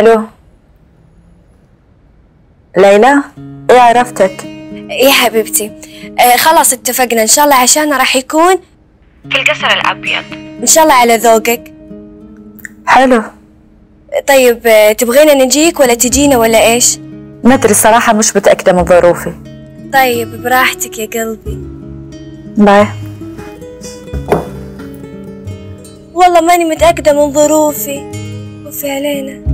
ألو. ليلى إيه عرفتك؟ يا حبيبتي. آه خلاص اتفقنا. إن شاء الله عشانه راح يكون في القصر الأبيض. إن شاء الله على ذوقك. حلو. طيب آه تبغينا نجيك ولا تجينا ولا إيش؟ ما أدري الصراحة مش متأكدة من ظروفي. طيب براحتك يا قلبي. باي. والله ماني متأكدة من ظروفي. وفي علينا.